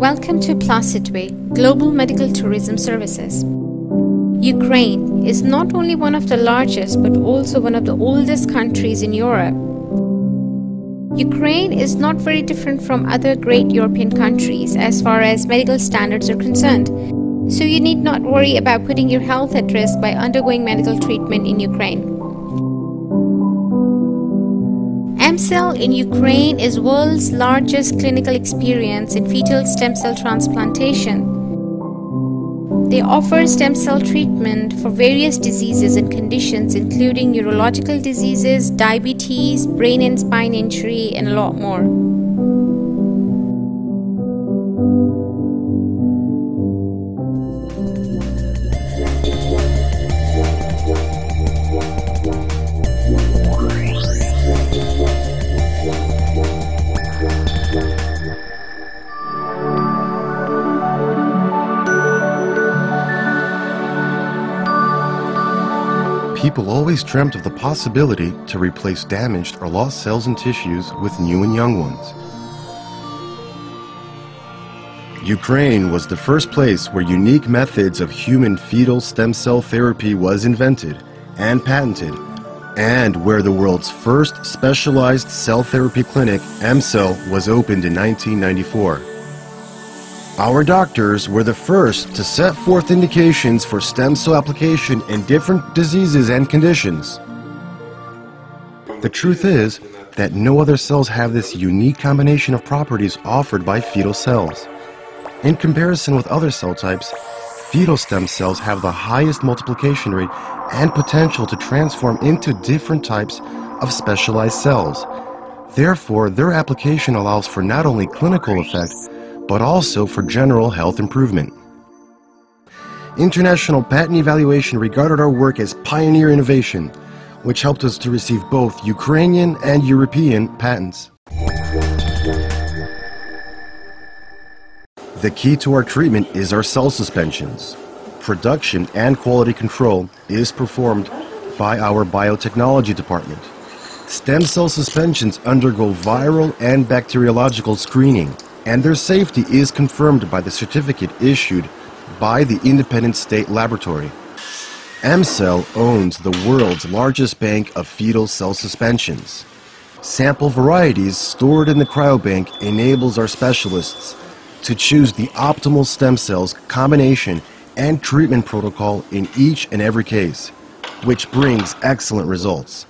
Welcome to PlacidWay Global Medical Tourism Services. Ukraine is not only one of the largest but also one of the oldest countries in Europe. Ukraine is not very different from other great European countries as far as medical standards are concerned, so you need not worry about putting your health at risk by undergoing medical treatment in Ukraine. EmCell in Ukraine is world's largest clinical experience in fetal stem cell transplantation. They offer stem cell treatment for various diseases and conditions including neurological diseases, diabetes, brain and spine injury, and a lot more. People always dreamt of the possibility to replace damaged or lost cells and tissues with new and young ones. Ukraine was the first place where unique methods of human fetal stem cell therapy was invented and patented, and where the world's first specialized cell therapy clinic, EmCell, was opened in 1994. Our doctors were the first to set forth indications for stem cell application in different diseases and conditions. The truth is that no other cells have this unique combination of properties offered by fetal cells. In comparison with other cell types, fetal stem cells have the highest multiplication rate and potential to transform into different types of specialized cells. Therefore, their application allows for not only clinical effect, but also for general health improvement. International Patent Evaluation regarded our work as pioneer innovation, which helped us to receive both Ukrainian and European patents. The key to our treatment is our cell suspensions. Production and quality control is performed by our biotechnology department. Stem cell suspensions undergo viral and bacteriological screening and their safety is confirmed by the certificate issued by the independent state laboratory. EmCell owns the world's largest bank of fetal cell suspensions. Sample varieties stored in the cryobank enables our specialists to choose the optimal stem cells combination and treatment protocol in each and every case, which brings excellent results.